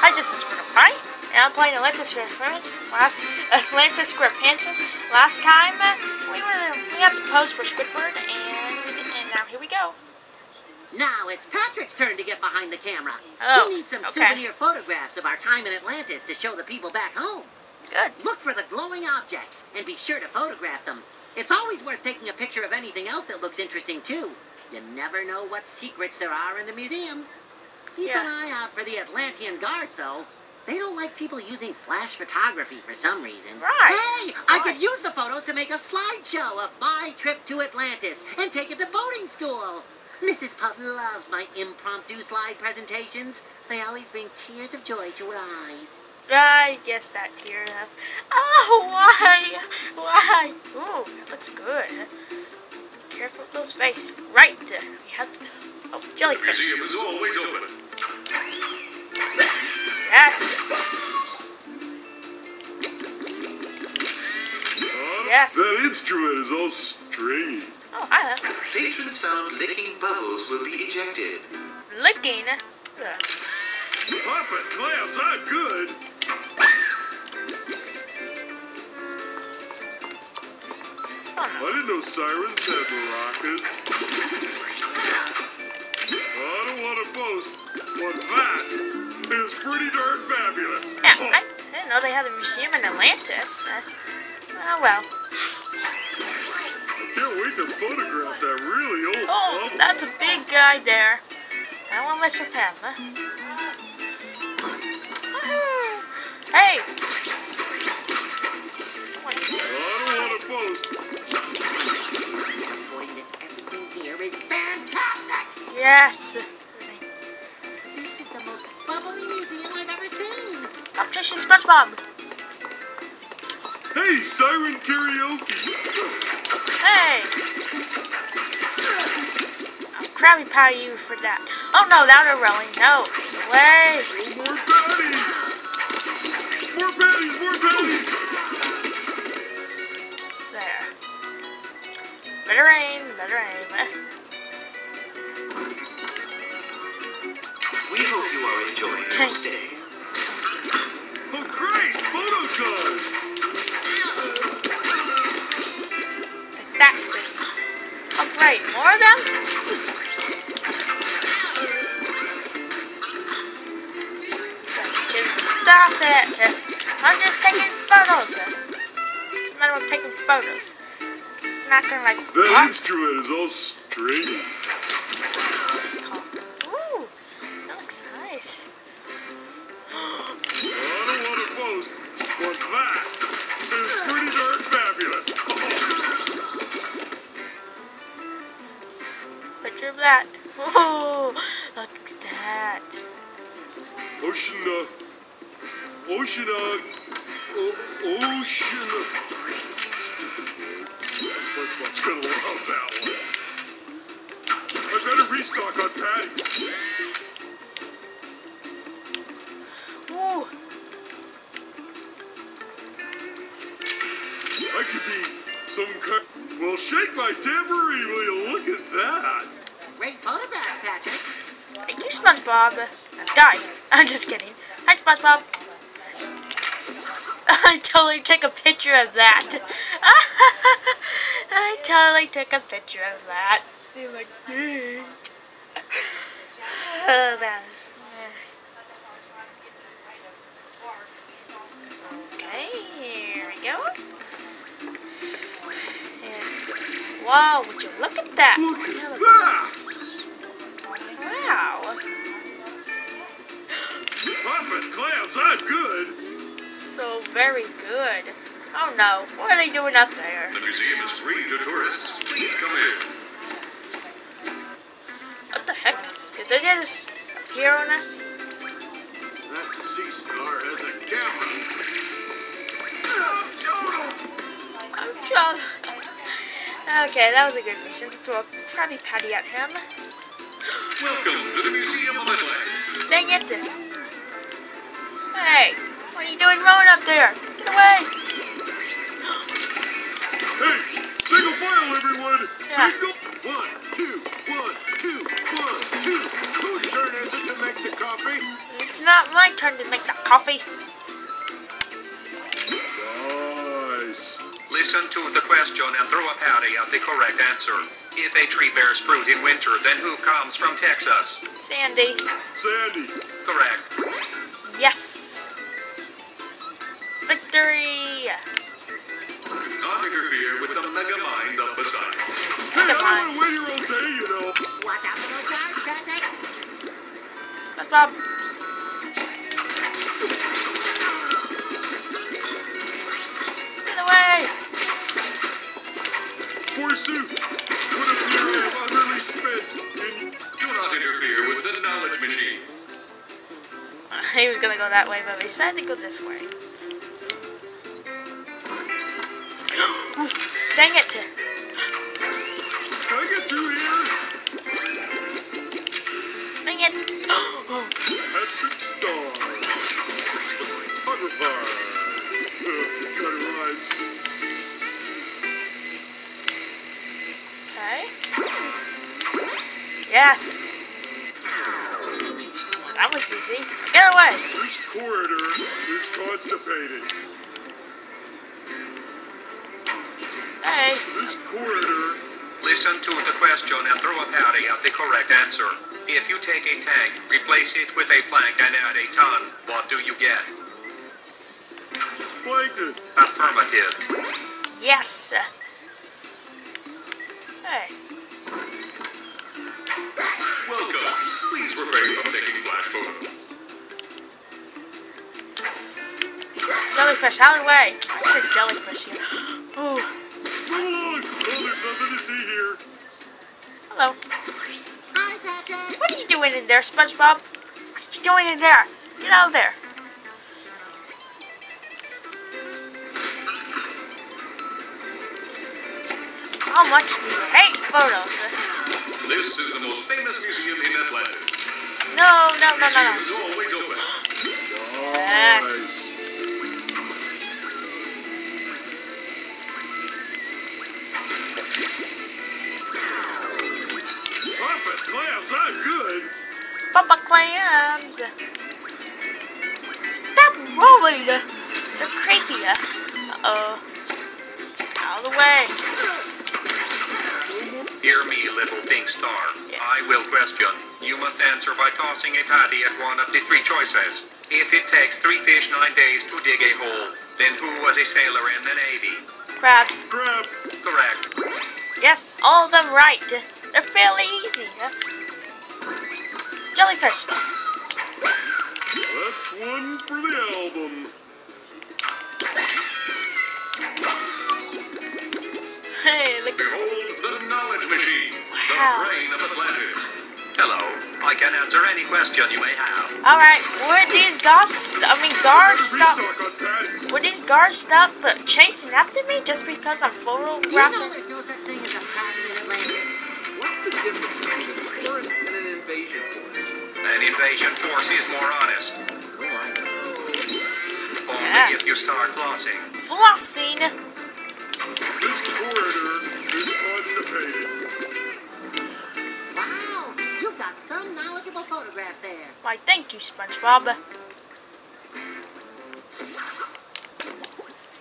Hi, this is Birdo Pie, and I'm playing Atlantis Reference. Last Atlantis Squarepantis. Last time uh, we were we had to pose for Squidward, and and now here we go. Now it's Patrick's turn to get behind the camera. Oh, we need some okay. souvenir photographs of our time in Atlantis to show the people back home. Good. Look for the glowing objects and be sure to photograph them. It's always worth taking a picture of anything else that looks interesting too. You never know what secrets there are in the museum. Keep Yeah. an eye out for the Atlantean guards though. They don't like people using flash photography for some reason. Right. Hey, I could use the photos to make a slideshow of my trip to Atlantis and take it to boating school. Mrs. Puff loves my impromptu slide presentations. They always bring tears of joy to her eyes. I guess that tear enough. Oh, why? Why? Ooh, that looks good. Careful with those face. Right. We have. The jellyfish. museum is always open. Yes. Yes. That instrument is all stringy. Oh, hi. there. Patrons found licking bubbles will be ejected. Licking. Ugh. Papa clams are good. Oh, I didn't know sirens had maracas. Pretty darn fabulous. Yeah, I, I didn't know they had a museum in Atlantis. Uh, oh well. Can't wait to photograph that really old Oh, bubble. that's a big guy there. I won't mess with him. Huh? Woohoo. Hey! I Stop chasing SpongeBob! Hey, siren karaoke. Hey! I'll Krabby Patty you for that. Oh no, now they're rolling. No. Way! Oh, more patties. More patties, more patties. There. Better aim, better aim. We hope you are enjoying your stay. Great. Photo time. Like that. Oh great, more of them? Stop it! I'm just taking photos. What's the matter with taking photos? It's not gonna like That pop. instrument is all stringy. Ooh, that looks nice. Picture of that. Ooh, look at that. Ocean, uh, ocean, uh. Totally took a picture of that. I totally took a picture of that. You're like, "Dang." oh, man. Okay, here we go. And, wow, would you look at that? Look at Tell- that. Wow. Papa clams are good. Very good. Oh no, what are they doing up there? The museum is free to tourists. Please come in. What the heck? Did they just appear on us? That sea star has a camera. Oh, I'm John. Okay, that was a good mission to throw a Krabby Patty at him. Welcome to the Museum of Atlantis. Dang it! Hey, what are you doing rolling up there? Get away! Hey, single file, everyone. Yeah. Single. One, two, one, two, one, two. Whose turn is it to make the coffee? It's not my turn to make the coffee. Nice. Listen to the question and throw a patty at the correct answer. If a tree bears fruit in winter, then who comes from Texas? Sandy. Sandy. Correct. Yes. Hey, Mega I Mind. don't want to wait here day, you know. Watch out for those guards, Patrick. SpongeBob. Get away. Forsooth, it would appear I utterly spent in Do not interfere with the knowledge machine. He was gonna go that way, but he decided to go this way. Dang it! Yes! That was easy. Get away! This corridor is constipated. Hey! This corridor Listen to the question and throw a patty at the correct answer. If you take a tank, replace it with a plank, and add a ton, what do you get? plankton. Affirmative. Yes! Hey. Jellyfish, out of the way! I said jellyfish here. Ooh. Come on. Oh, there's nothing to see here. Hello. Hi. What are you doing in there, SpongeBob? What are you doing in there? Get out of there. How much do you hate photos? This is the most famous museum in Atlantis. No, no, no, no, no. is always open. Yes. Papa clams. Stop rolling. They're creepy. Uh-oh. Out of the way. Hear me, little pink star. Yeah. I will question. You must answer by tossing a patty at one of the three choices. If it takes three fish nine days to dig a hole, then who was a sailor in the Navy? Crabs. Crabs. Correct. Yes, all of them right. They're fairly easy. Jellyfish. That's one for the album. Hey, look. Behold the knowledge machine. Wow. The brain of Atlantis. Hello. I can answer any question you may have. All right, would these guards? I mean, guards stop. Restock. Would these guards stop uh, chasing after me just because I'm You know photographing? An invasion force is more honest. Well, I know. Only Yes. if you start flossing. Flossing. This corridor is constipated. Wow, you've got some knowledgeable photographs there. Why, thank you, SpongeBob.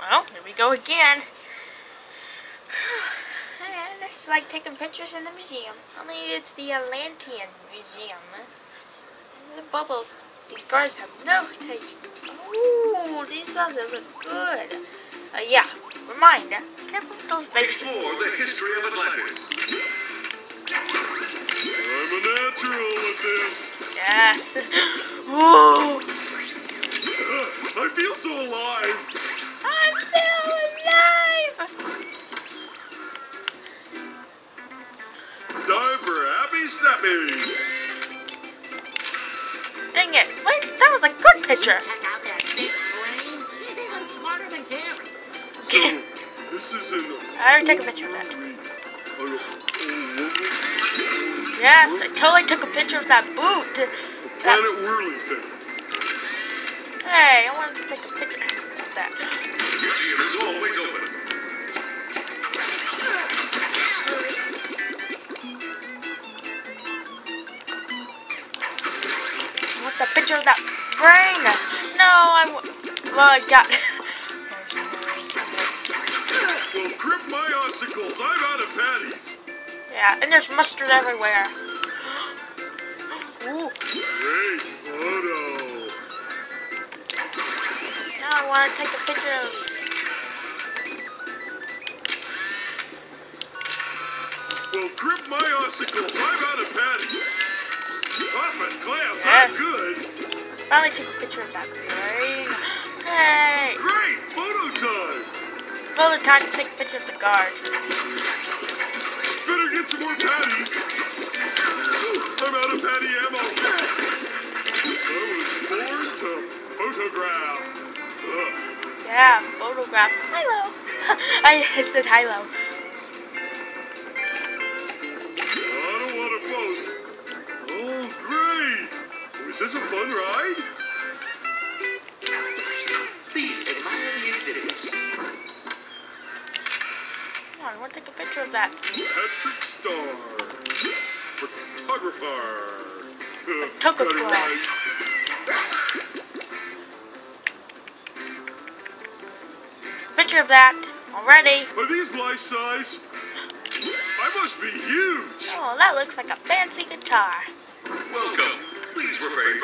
Well, here we go again. And this is like taking pictures in the museum. Only it's the Atlantean Museum. The bubbles. These guards have no taste. Ooh, these others look good. Uh, yeah, remind, uh, careful with those faces. Explore the history of Atlantis. I'm a natural at this. Yes. Ooh, I feel so alive. I feel alive. Time for Happy Snappy. was a good picture. I already took a picture of that. Yes, I totally took a picture of that boot. That... Hey, I wanted to take a picture of that. What the picture of that brain. No, I. w- Well, I got. Well, grip my ossicles. I'm out of patties. Yeah, and there's mustard everywhere. Ooh, Great photo. now I want to take a picture of. Well, grip my ossicles. I'm out of patties. And clams. Yes. I'm good. Finally took a picture of that brain. Hey, Great photo time. Photo time to take a picture of the guard. Better get some more patties. I'm out of patty ammo. Oh, I was born to photograph. Ugh. Yeah, photograph. Hello. I said hello. I Was a fun ride? Please admire the exhibits. Come on, I want to take a picture of that. Patrick Star. Photographer. Photographer. Got it. Picture of that already. Are these life size? I must be huge. Oh, that looks like a fancy guitar.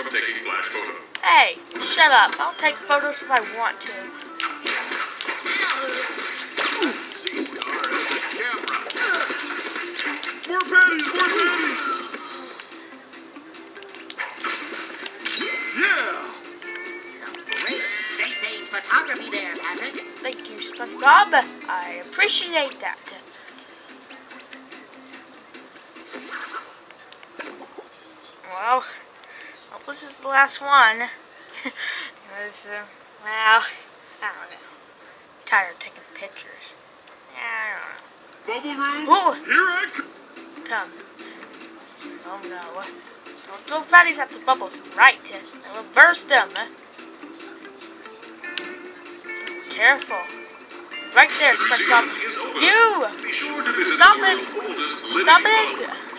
Welcome. Please from taking flash photos. Hey, shut up. I'll take photos if I want to. More patties, more patties. Yeah. Some great space age photography there, Patrick. Thank you, SpongeBob. I appreciate that. Well, hope this is the last one. Because, uh, well, I don't know. tired of taking pictures. Yeah, I don't know. Bubble room. Ooh. Here I come. Oh no. Don't throw fatties at the bubbles. Right. I will burst them. Careful. Right there, SpongeBob. You! Be sure to visit Stop the it! world's oldest Stop it! Stop it!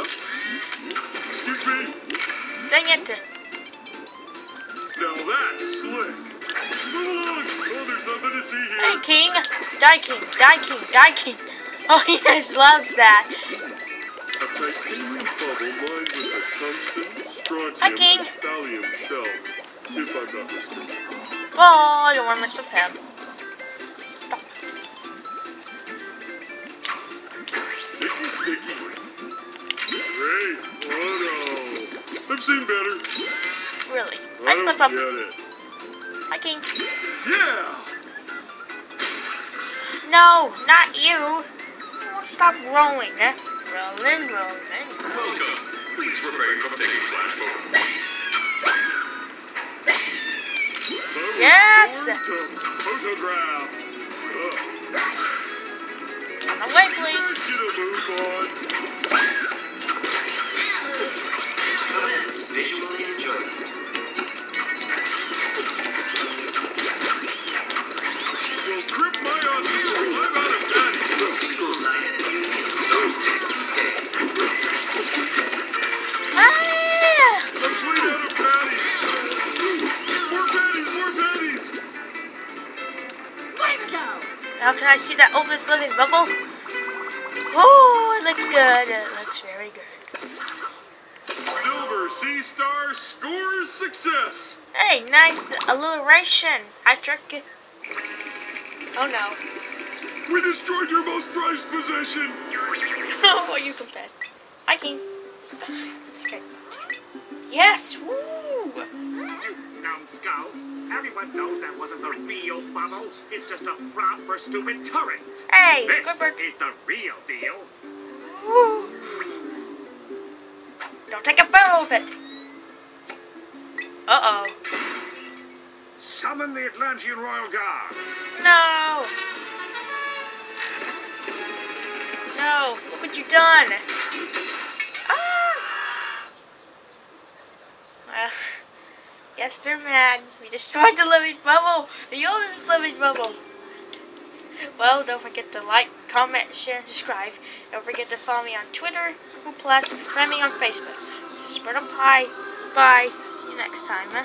Excuse me. Dang it! Now that's slick. Move along. Oh, there's nothing to see here. Hey, King! Die, King! Die, King! Die, King! Oh, he just loves that. A titanium bubble lined with a tungsten, strontium, and thallium shell. If I'm not mistaken. Oh, I don't want to mess with him. Seen better. Really. I SpongeBob. get it. Hi, King. Yeah. No, not you. You won't stop rolling. eh? Rolling, rolling. Welcome. Please refrain from taking flash. Yes. born photograph. Ugh. On the way, please. Visual enjoyment. Well, grip my ossicles. I'm out of patties. Sequels night at the museum starts next Tuesday. Ah! Complete out of patties. More patties, more patties. Bingo! Now can I see that Elvis living bubble? Oh, it looks good. It looks good. Silver Sea Star scores success. Hey, nice alliteration, Patrick. Oh no. We destroyed your most prized possession. oh, you confessed. I King. Just kidding. Yes, woo! Numbskulls. Everyone knows that wasn't the real bubble. It's just a prop for stupid tourists. Hey, This Squidward. is the real deal. Woo. Don't take a photo of it. Uh-oh. Summon the Atlantean Royal Guard. No. No, look what you've done. Ah! Uh, yes, they're mad. We destroyed the living bubble, the oldest living bubble. Well, don't forget to like, comment, share, and subscribe. Don't forget to follow me on Twitter, Google Plus, and friend me on Facebook. This is Spread Pie. Bye. Next time. Huh?